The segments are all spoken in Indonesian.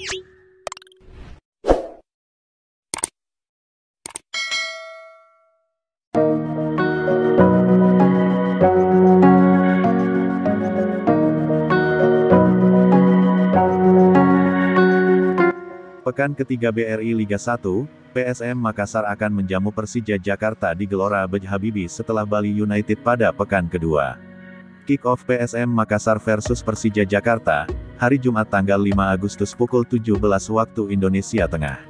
Pekan ketiga BRI Liga 1, PSM Makassar akan menjamu Persija Jakarta di Gelora Bej Habibie setelah Bali United pada pekan kedua. Kick-off PSM Makassar versus Persija Jakarta, hari Jumat tanggal 5 Agustus pukul 17 waktu Indonesia Tengah.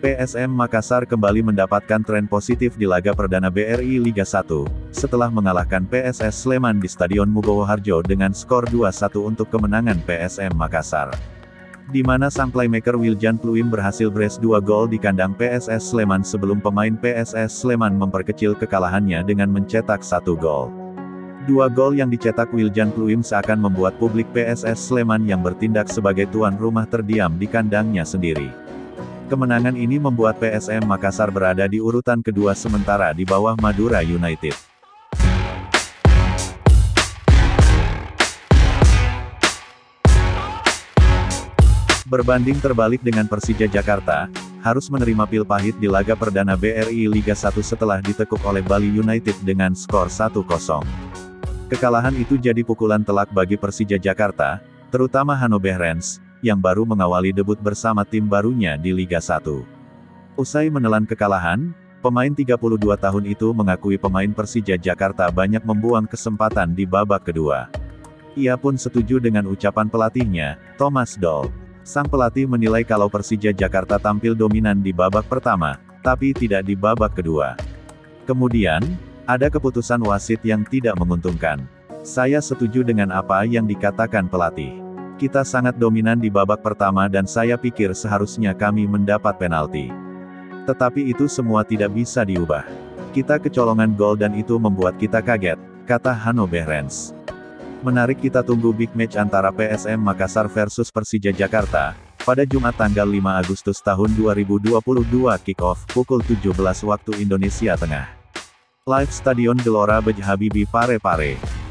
PSM Makassar kembali mendapatkan tren positif di laga perdana BRI Liga 1, setelah mengalahkan PSS Sleman di Stadion Mubowo Harjo dengan skor 2-1 untuk kemenangan PSM Makassar di mana sang playmaker Wiljan Pluim berhasil brace dua gol di kandang PSS Sleman sebelum pemain PSS Sleman memperkecil kekalahannya dengan mencetak satu gol. Dua gol yang dicetak Wiljan Pluim seakan membuat publik PSS Sleman yang bertindak sebagai tuan rumah terdiam di kandangnya sendiri. Kemenangan ini membuat PSM Makassar berada di urutan kedua sementara di bawah Madura United. Berbanding terbalik dengan Persija Jakarta, harus menerima pil pahit di laga perdana BRI Liga 1 setelah ditekuk oleh Bali United dengan skor 1-0. Kekalahan itu jadi pukulan telak bagi Persija Jakarta, terutama Hanno Behrens, yang baru mengawali debut bersama tim barunya di Liga 1. Usai menelan kekalahan, pemain 32 tahun itu mengakui pemain Persija Jakarta banyak membuang kesempatan di babak kedua. Ia pun setuju dengan ucapan pelatihnya, Thomas Doll. Sang pelatih menilai kalau Persija Jakarta tampil dominan di babak pertama, tapi tidak di babak kedua. Kemudian, ada keputusan wasit yang tidak menguntungkan. Saya setuju dengan apa yang dikatakan pelatih. Kita sangat dominan di babak pertama dan saya pikir seharusnya kami mendapat penalti. Tetapi itu semua tidak bisa diubah. Kita kecolongan gol dan itu membuat kita kaget, kata Hanno Behrens. Menarik kita tunggu big match antara PSM Makassar versus Persija Jakarta, pada Jumat tanggal 5 Agustus tahun 2022 kick-off, pukul 17 waktu Indonesia Tengah. Live Stadion Gelora Bej Habibie Pare-Pare. you